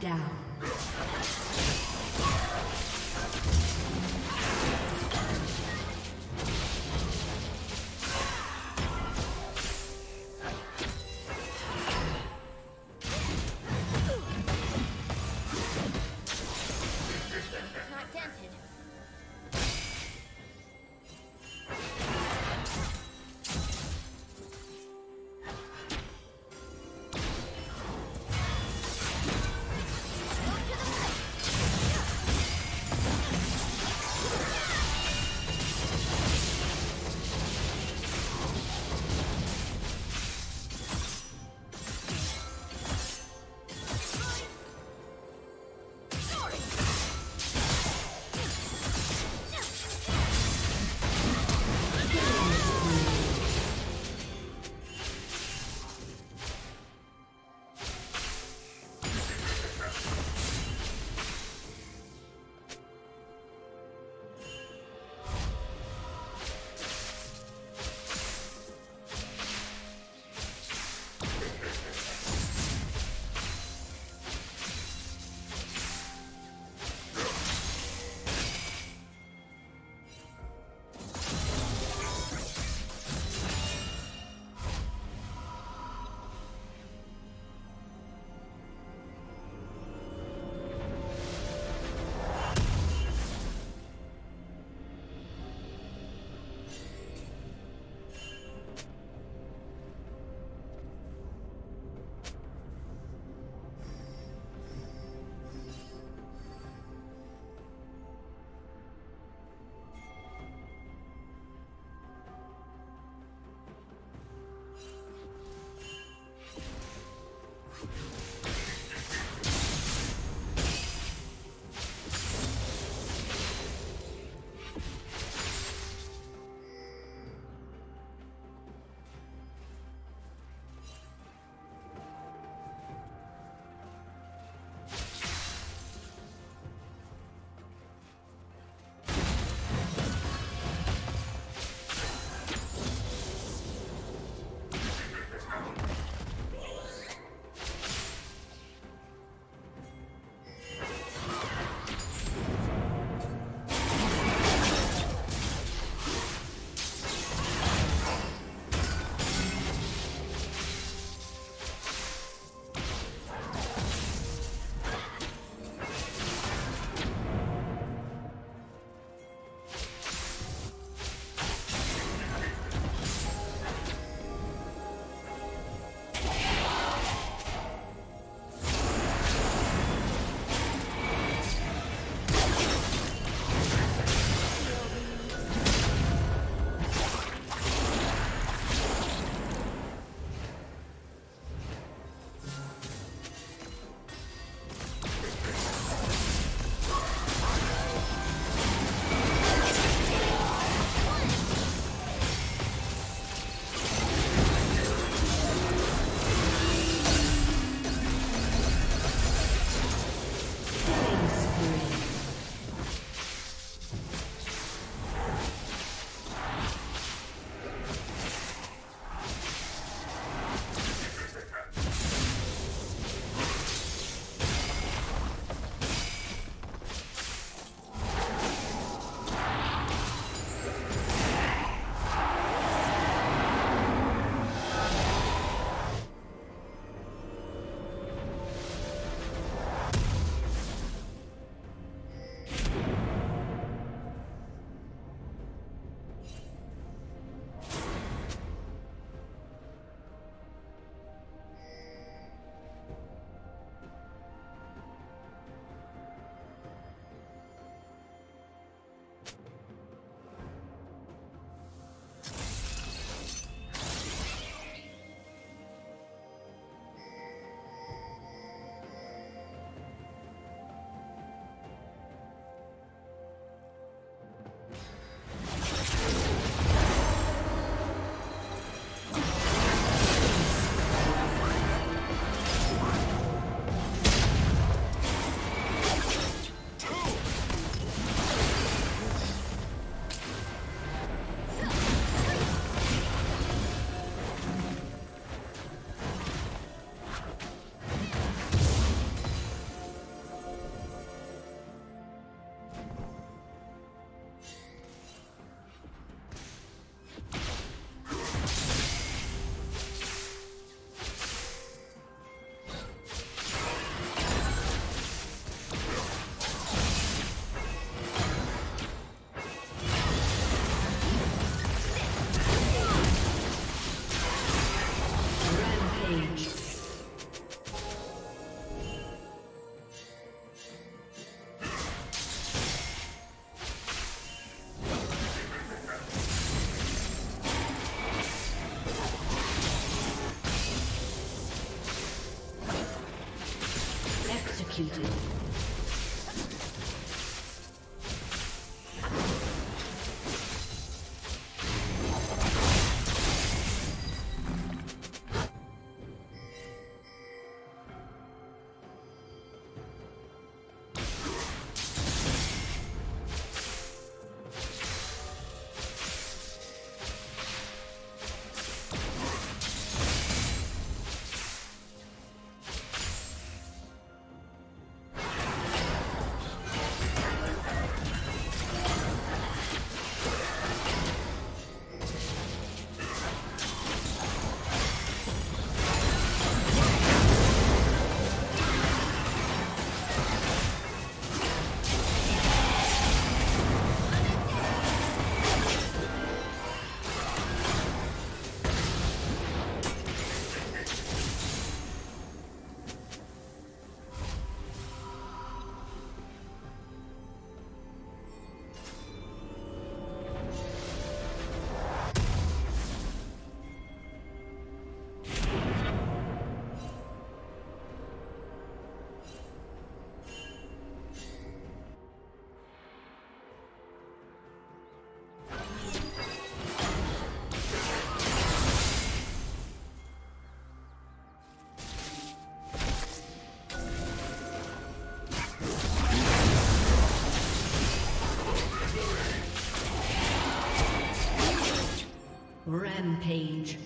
Down. Rampage.